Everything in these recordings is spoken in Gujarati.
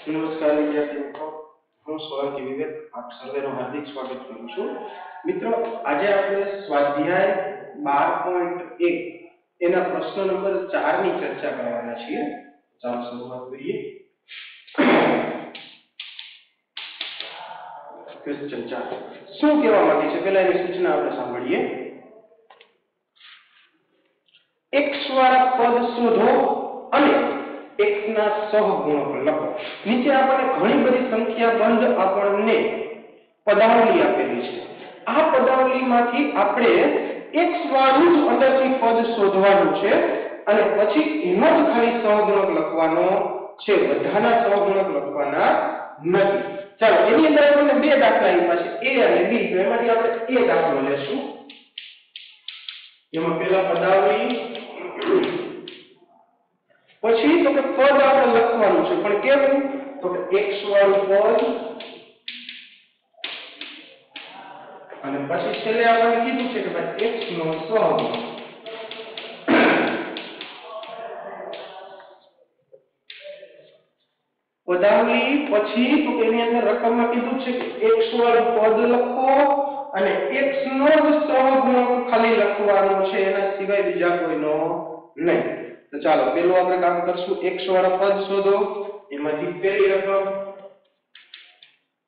નમસ્કાર વિદ્યાર્થી મિત્રો હું સોલંકી વિવેક આપ સર્વેનું હાર્દિક સ્વાગત કરું છું મિત્રો આજે આપણે સ્વાધ્યાય બાર પોઈન્ટ એક એના પ્રશ્ન નંબર ચારની ચર્ચા કરવાના છીએ ચાલો શરૂઆત કરીએ ક્વેશ્ચન ચાર શું કહેવા માંગે છે પહેલા એની સૂચના આપણે સાંભળીએ x વાળા પદ શોધો અને x ના સહગુણક લખો. નીચે આપણને ઘણી બધી સંખ્યાબંધ આપણને પદાવલી આપેલી છે. આ પદાવલીમાંથી આપણે x વાળું જ અંદરથી પદ શોધવાનું છે અને પછી એનો જ ખાલી સહગુણક લખવાનો છે. બધાના સહગુણક લખવાના નથી. ચાલો, એની અંદર આપણને બે દાખલા આપ્યા છે. a અને b એમાંથી આપણે a દાખલો લેશું. એમાં પહેલા પદાવલી પછી તો કે પદ આપણે લખવાનું છે. પણ કેવું? તો કે x વાળું પદ અને પછી છેલ્લે આપણે કીધું છે કે ભાઈ x નો સહગુણક પદાવલી પછી તો એની અંદર રકમમાં કીધું છે કે x વાળું પદ લખો અને x નો જ સહગુણક ખાલી લખવાનો છે. એના સિવાય બીજા કોઈનો નહીં. તો ચાલો પેલું આપણે કામ કરશું. x વાળા પદ શોધો. એમાંથી પહેલી રકમ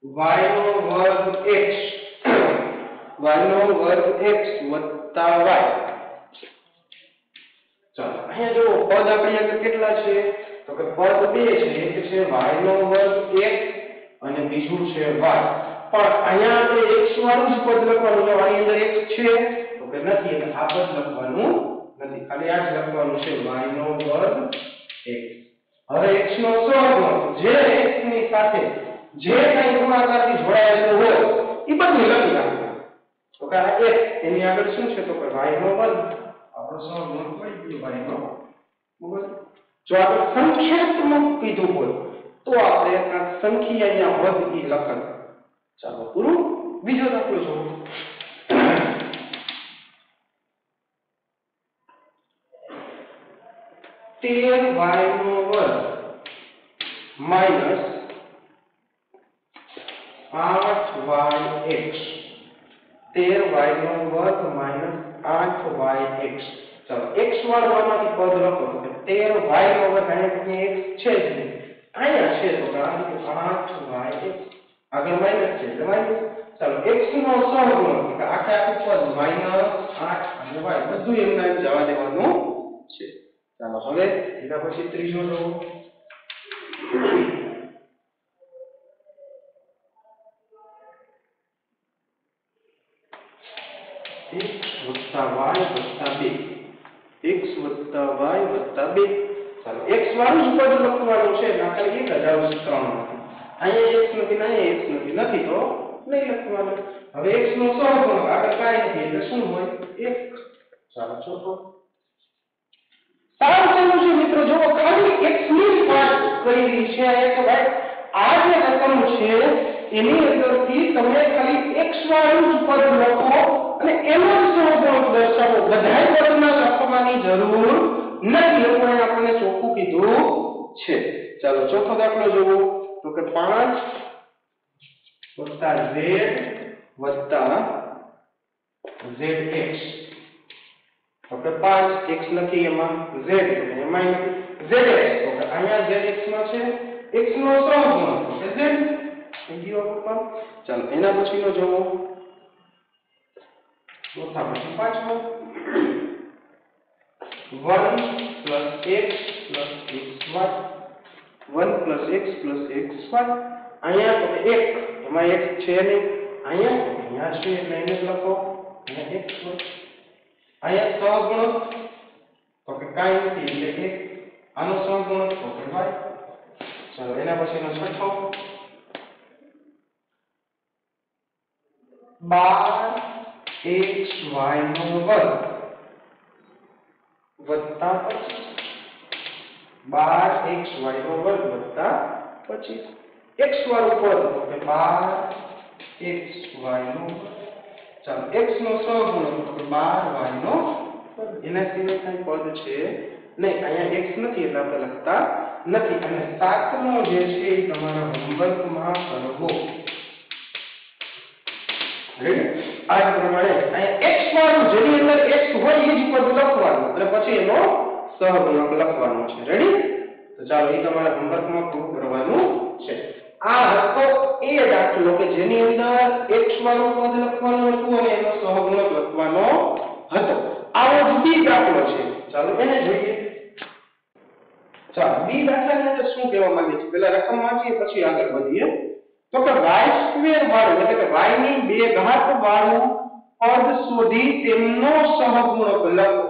y નો વર્ગ x y નો વર્ગ x y ચાલો, અહીંયા જો પદ આપણી આગળ કેટલા છે? તો કે પદ બે છે, એક છે y નો વર્ગ 1 અને બીજું છે y પણ અહીંયા આપણે x વાળું જ પદ લખવાનું છે આની અંદર x છે. તો કે નથી, એટલે આ પદ લખવાનું નથી. ખાલી આ જ લખવાનું છે. y નો વર્ગ x હવે x નો સહગુણક જે x ની સાથે જે કઈ ગુણાકારથી જોડાયેલું હોય એ બધું લખી નાખો તો કે આ x એની આગળ શું છે? તો કે y નો વર્ગ. આપણો સહગુણક પડી ગયો y નો. બરાબર? જો આપણે સંખ્યાત્મક કીધું હોય તો આપણે આ સંખ્યા અહીંયા વર્ગ ઈ લખન ચાલો પૂરું? બીજો દાખલો જોવો. તેર વાય નો વર્ગ માઇનસ આઠ વાય એક્સ તેર વાય નો વર્ગ માઇનસ આઠ વાય એક્સ ચાલો પદ લખો તો કે તેર વાય નો વર્ગ અહીંયા એક્સ છે જ નહીં અહીંયા છે તો કે આઠ વાય એક્સ આગળ માઇનસ છે એટલે માઇનસ ચાલો x નો સહગુણક એટલે આખે આખું પદ માઇનસ 8 અને y બધું એમના જવા દેવાનું છે ચાલો હવે એના પછી ત્રીજો લો x વત્તા 2 x વત્તા y વત્તા 2 ચાલો x વાળું જ પદ લખવાનું છે એટલે ખાલી એક આવશે ત્રણ અહીંયા x નથી ને અહીંયા x નથી નથી તો નહીં લખવાનું હવે x નો સહગુણક આગળ કાંઈ નથી એટલે શું હોય 1 ચાલો ચોથો છે મિત્રો જો ખાલી x ની જ વાત કરેલી છે કે ભાઈ, આ જે રકમ છે, એની અંદરથી તમે ખાલી એક જ પદ લખો અને એનો જ સહગુણક દર્શાવો. બધા પદમાં લખવાની જરૂર નથી. એવું આપણને ચોખ્ખું કીધું છે. ચાલો, ચોથો દાખલો જોવો. તો કે 5 વત્તા z zx કે 5 x લખી એમાં z એટલે એમાં zx તો અહીંયા zx માં છે x નો સહગુણક તો કે z. ગયો પપ્પા ચાલો એના પછીનો જોવો ચોથા પછી પાંચમો 1 plus x xy 1 plus x xy અહીંયા તો 1 એમાં x. છે નહીં અહીંયા અહીંયા છે એટલે એને લખો x હોય અહીંયા સહગુણક તો કે કાંઈ નથી એટલે 1 આનો સહગુણક તો કે y ચાલો એના પછીનો છઠ્ઠો 12 xy નો વર્ગ વત્તા 25 બાર એક્સ વાય નો વર્ગ વત્તા પચીસ એક્સ વાળું પદ તો કે બાર એક્સ વાય નો ચાલો એક્સ નો સહગુણક તો કે બાર વાય નો વર્ગ. એના સિવાય કઈ પદ છે? નહીં, અહીંયા એક્સ નથી એટલે આપણે લખતા નથી. અને સાતમો જે છે એ તમારા હોમવર્કમાં કરવો. આ પ્રમાણે અહીંયા x વાળું, જેની અંદર x હોય એ જ પદ લખવાનું. અને પછી એનો સહગુણક લખવાનો છે. રેડી તો ચાલો, એ તમારા હોમવર્કમાં પૂરું કરવાનું છે. આ હતો એ દાખલો કે જેની અંદર x વાળું પદ લખવાનું હતું અને એનો સહગુણક લખવાનો હતો. આવો જ બી દાખલો છે. ચાલો એને જોઈએ. ચાલો, બી દાખલાની અંદર શું કહેવા માંગે છે? પહેલા રકમ વાંચીએ, પછી આગળ વધીએ. તો કે y સ્ક્વેર વાળું, એટલે કે y ની બે ઘાત વાળું પદ શોધી તેમનો સહગુણક લખો.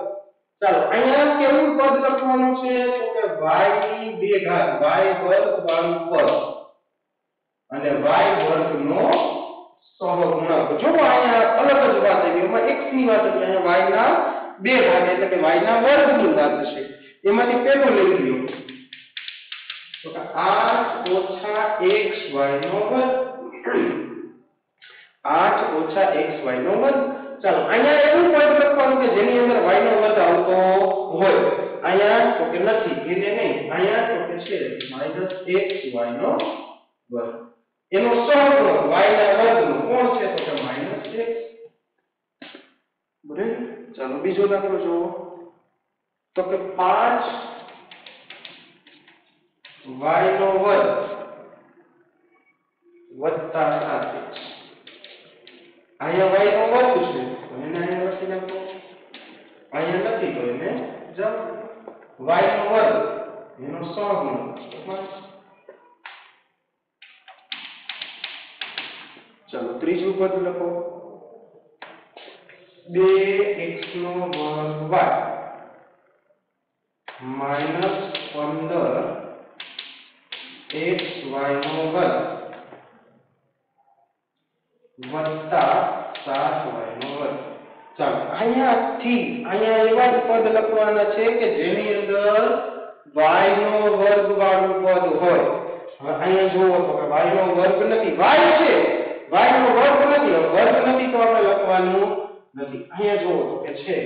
ચાલો, અહીંયા કેવું પદ લખવાનું છે? તો કે y ની બે ઘાત, y વર્ગ વાળું પદ. અને y વર્ગનો સહગુણક જો અહીંયા અલગ જ વાત આવી એમાં x ની વાત હતી અહીંયા y ના બે ભાગ એટલે કે y ના વર્ગની વાત છે. એમાંથી પેલું લઈ લ્યો. તો કે 8 ઓછા xy નો વર્ગ. 8 ઓછા xy નો વર્ગ. ચાલો, અહીંયા એવું પોઈન્ટ લખવાનું કે જેની અંદર y નો વર્ગ આવતો હોય. અહીંયા તો કે નથી, એને નહીં. અહીંયા તો કે છે xy નો વર્ગ. એનો સહગુણક y ના વર્ગનો કોણ છે તો કે x બરાબર ચાલો બીજો દાખલો જુઓ તો કે 5 y નો વર્ગ વત્તા 7x અહીંયા y નો વર્ગ છે તો એને અહીંયા લખી નાખો અહીંયા નથી તો એને જાઓ y નો વર્ગ એનો સહગુણક ચાલો ત્રીજું પદ લખો. બે એક્સ નો વર્ગ વાય. માઇનસ પંદર એક્સ વાય નો વર્ગ વત્તા 7y નો વર્ગ ચાલો, અહીંયાથી અહીંયા એવા જ પદ લખવાના છે કે જેની અંદર y નો વર્ગ વાળું પદ હોય. હવે અહીંયા જુઓ તો કે y નો વર્ગ નથી. y છે. Y નો વર્ગ નથી વર્ગ નથી તો આપણે લખવાનું નથી. અહીંયા જો તો કે છે,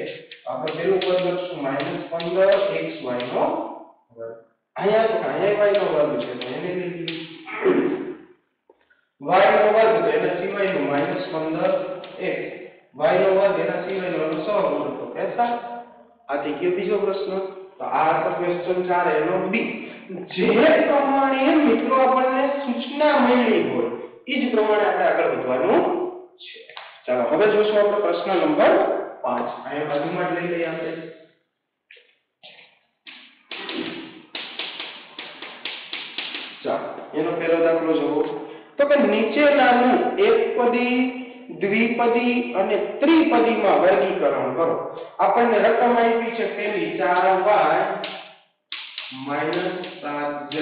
આપણે પેલું પદ લખશું -15 xy નો વર્ગ. અહીંયા તો અહીંયા y નો વર્ગ છે, તો એને લઈ લઈએ y નો વર્ગ તો એના સિવાયનો -15 x y નો વર્ગ એના સિવાય નો સરવાળો તો કે 7 આથી કયો બીજો પ્રશ્ન? તો આ તો ક્વેશ્ચન 4 એનો બી. જે પ્રમાણે મિત્રો આપણને સૂચના મળી હોય એ જ પ્રમાણે આપણે આગળ વધવાનું છે. ચાલો હવે જોશું આપણે પ્રશ્ન નંબર 5 અહીંયા બાજુમાં જ લઈ લઈએ આપણે. ચાલો એનો પહેલો દાખલો જોવો. તો કે નીચેનાનું એકપદી દ્વિપદી અને ત્રિપદીમાં વર્ગીકરણ કરો. આપણને રકમ આપી છે પેલી 4y 7z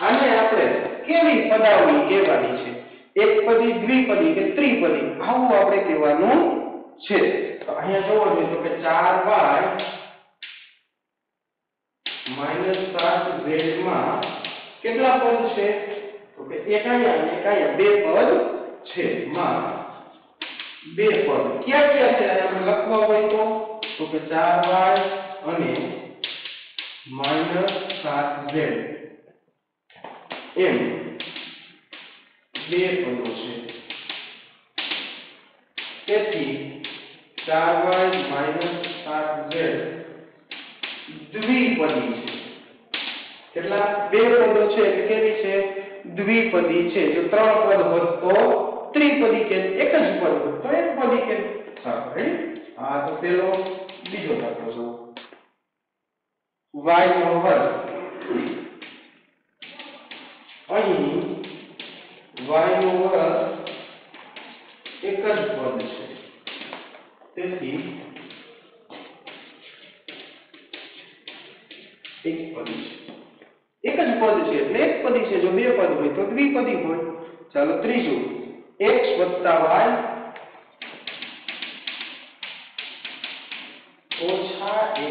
આને આપણે કેવી પદાવલી કહેવાની છે? એકપદી દ્વિપદી કે ત્રિપદી આવું આપણે કહેવાનું છે. તો અહીંયા જોવો જોઈએ તો કે 4y 7z માં કેટલા પદ છે? તો કે એક અહીંયા અને એક અહીંયા. બે પદ છે. માં. બે પદ. ક્યાં ક્યાં છે? આપણે લખવા હોય તો? તો કે 4y અને -7z એમ બે પદો છે તેથી 4y 7z દ્વિપદી છે કેટલા? બે પદો છે, એટલે કેવી છે? દ્વિપદી છે, જો ત્રણ પદ હોત તો ત્રિપદી કે એક જ પદ હોત તો એક પદી કે. સારું રેડી આ તો પેલો બીજો દાખલો જો y નો વર્ગ. અહીં y નો વર્ગ એક જ પદ છે તેથી એક પદ છે એક જ પદ છે એટલે એક પદી છે જો બે પદ હોય તો દ્વિપદી હોય ચાલો ત્રીજું x y ઓછા xy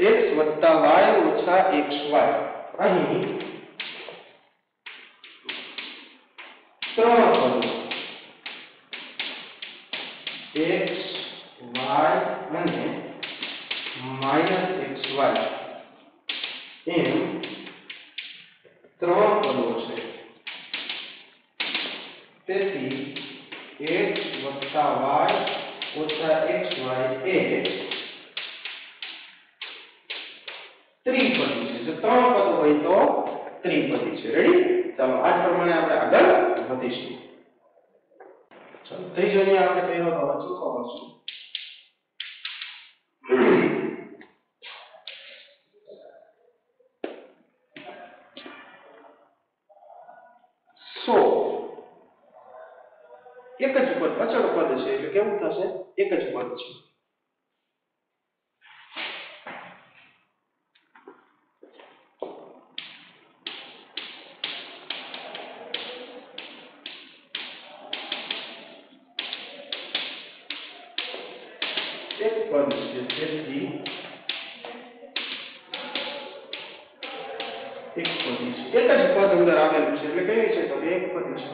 x વત્તા y ઓછા xy અહીં ત્રણ પદો x, y અને માઇનસ વાય એમ ત્રણ પદો છે. તેથી x વત્તા y ઓછા xy એ ત્રિપદી છે. જો ત્રણ પદ હોય તો ત્રિપદી છે. રેડી ચાલો, આ પ્રમાણે આપણે આગળ વધીશું. ચાલો ત્રીજો નિયમ આપણે પહેલો ચોખ્ખો કરશું સો. એક જ પદ અચળ પદ છે, એટલે કેવું થશે? એક જ પદ છે એક પદ છે તેથી એક પદી છે એક જ પદ અંદર આવેલું છે એટલે કઈ છે તો કે એક પદી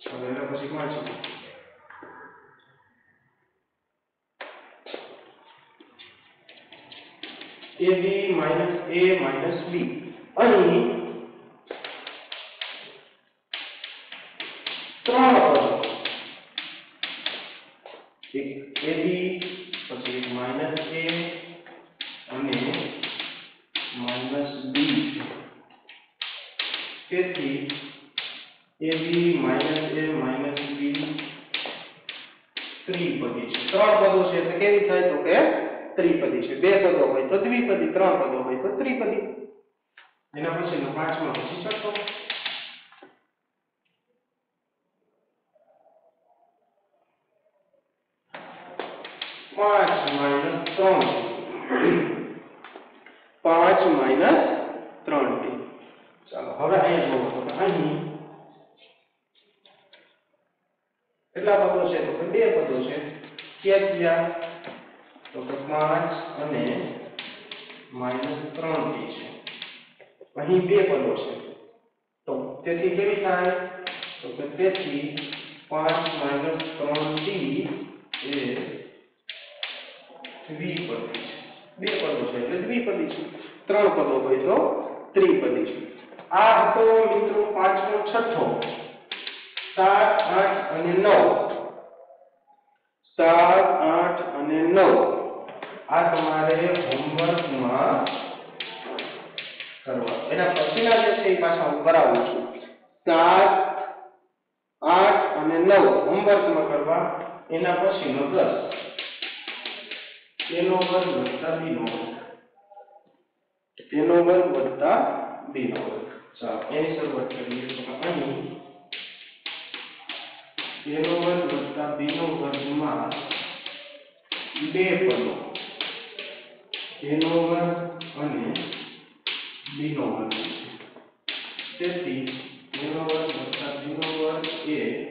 છે હવે એના પછી વાંચીએ ab minus a minus b. અહીં ત્રણ પદો એક ab પછી એક માઇનસ a અને માઇનસ b છે તેથી ab a b ત્રિપદી છે. ત્રણ પદો છે એટલે કેવી થાય તો કે ત્રિપદી છે. બે પદો હોય તો દ્વિપદી, ત્રણ પદો હોય તો ત્રિપદી. એના પછીનો પાંચમો છઠ્ઠો. પાંચ માઇનસ ત્રણ પાંચ માઇનસ ત્રણ ચાલો, હવે અહીંયા જોવો. તો કે અહીં કેટલા પદો છે? તો બે પદો છે. ક્યાં તો કે પાંચ અને માઇનસ ત્રણ છે. અહીં બે પદો છે. તો તેથી કેવી થાય? તો તેથી પાંચ માઇનસ ત્રણ ટી એ દ્વિપદી છે. બે પદો છે એટલે દ્વિપદી છે. ત્રણ પદો હોય તો ત્રિપદી છે. આ હતો મિત્રો પાંચમો છઠ્ઠો. સાત, આઠ અને નવ. સાત, આઠ અને નવ. આ તમારે હોમવર્કમાં કરવા. એના પછીના જે છે એ પાછા હું કરાવું છું. સાત, આઠ અને નવ હોમવર્કમાં કરવા, એના પછીનો દસ તેનો વર્ગ વત્તા બીનો વર્ગ. તેનો વર્ગ વત્તા બીનો વર્ગ. ચાલો, એની શરૂઆત કરીએ. અહીં તેનો વર્ગ વત્તા બીનો વર્ગમાં બે પદો. તેનો વર્ગ અને બીનો વર્ગ. છે એ નો વર્ગ વત્તા બીનો વર્ગ એ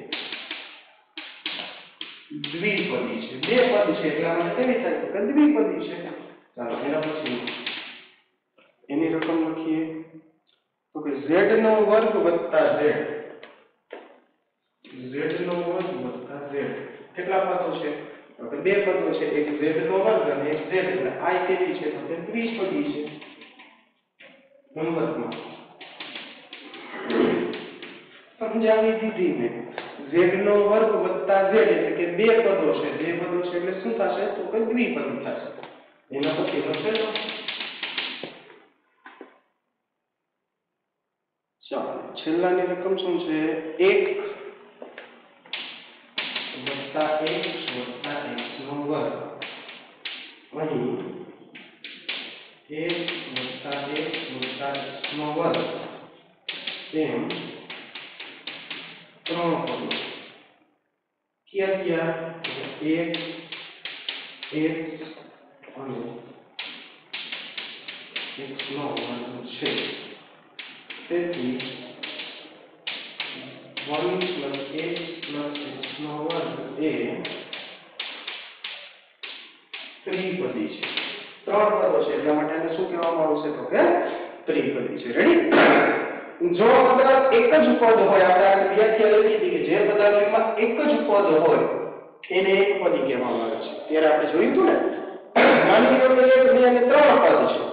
દ્વિપદી છે. બે પદ છે એટલા માટે કેવી થાય કે દ્વિપદી છે. ચાલો, એના પછી એની રકમ લખીએ. તો કે z નો વર્ગ z z નો વર્ગ z. કેટલા પદો છે? તો કે બે પદો છે. એક z નો વર્ગ અને એક z. એટલે i કેવી છે. તો કે દ્વિપદી છે. નંબરમાં. સમજાવી દીધી મેં. Z નો વર્ગ z એટલે કે બે પદો છે. બે પદો છે એટલે શું થશે? તો કે દ્વિપદી થશે. એના પછી છેલ્લો ચાલો, છેલ્લાની રકમ શું છે? એક વત્તા x વત્તા x નો વર્ગ અહીં એક વત્તા x વત્તા x નો વર્ગ તેમ ત્રણ પદો ક્યાં ક્યાં એક એક અને નો વર્ગ છે તેથી 1 plus x plus x નો વર્ગ ત્રિપદી છે. ત્રણ પદો છે. એટલા માટે એને શું કહેવામાં આવશે તો કે ત્રિપદી છે. રેડી જો પદાર્થ એક જ પદ હોય, આપણે આ વ્યાખ્યા લખી હતી કે જે પદાર્થમાં એક જ પદ હોય, એને એક પદી કહેવામાં આવે છે. ત્યારે આપણે જોયું હતું ને, માની લો કે એક ત્રણ પદ છે.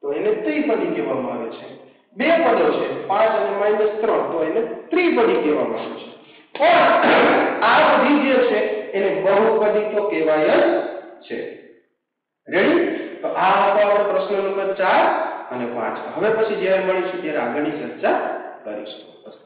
તો એને ત્રિપદી કહેવામાં આવે છે. બે પદો છે, પાંચ અને માઇનસ ત્રણ, તો એને ત્રિપદી કહેવામાં આવે છે. પણ આ બધી જે છે, એને બહુપદી તો કહેવાય જ છે. રેડી તો આ હતો આપણો પ્રશ્ન નંબર ચાર અને પાંચ. હવે પછી જ્યારે મળીશું, ત્યારે આગળની ચર્ચા કરીશું.